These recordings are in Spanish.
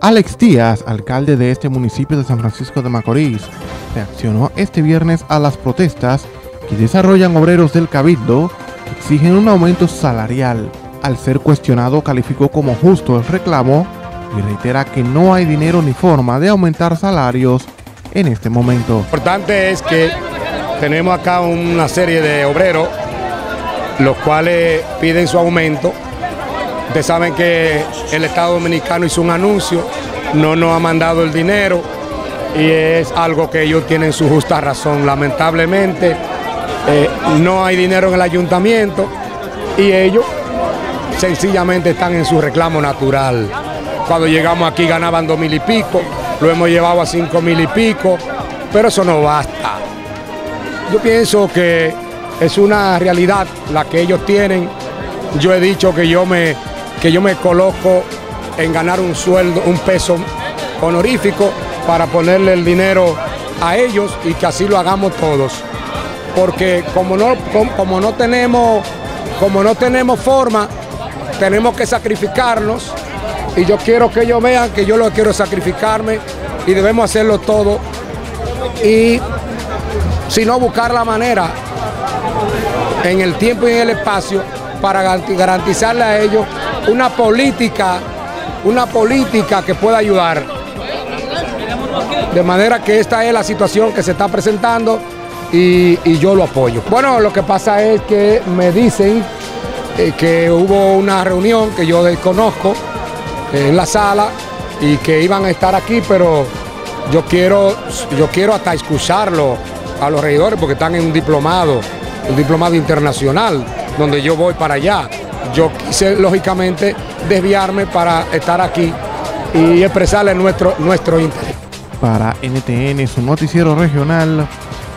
Alex Díaz, alcalde de este municipio de San Francisco de Macorís, reaccionó este viernes a las protestas que desarrollan obreros del Cabildo que exigen un aumento salarial. Al ser cuestionado calificó como justo el reclamo y reitera que no hay dinero ni forma de aumentar salarios en este momento. Lo importante es que tenemos acá una serie de obreros los cuales piden su aumento Ustedes saben que el Estado Dominicano hizo un anuncio, no nos ha mandado el dinero y es algo que ellos tienen su justa razón. Lamentablemente eh, no hay dinero en el ayuntamiento y ellos sencillamente están en su reclamo natural. Cuando llegamos aquí ganaban dos mil y pico, lo hemos llevado a cinco mil y pico, pero eso no basta. Yo pienso que es una realidad la que ellos tienen. Yo he dicho que yo me que yo me coloco en ganar un sueldo, un peso honorífico para ponerle el dinero a ellos y que así lo hagamos todos. Porque como no, como no tenemos, como no tenemos forma, tenemos que sacrificarnos y yo quiero que ellos vean que yo lo quiero sacrificarme y debemos hacerlo todo y si no buscar la manera en el tiempo y en el espacio para garantizarle a ellos una política, una política que pueda ayudar. De manera que esta es la situación que se está presentando y, yo lo apoyo. Bueno, lo que pasa es que me dicen eh, que hubo una reunión que yo desconozco eh, en la sala y que iban a estar aquí, pero yo quiero, yo quiero hasta escucharlo a los regidores porque están en un diplomado, un diplomado internacional, donde yo voy para allá yo quise lógicamente desviarme para estar aquí y expresarle nuestro, nuestro interés. Para NTN, su noticiero regional,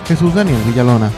Jesús Daniel Villalona.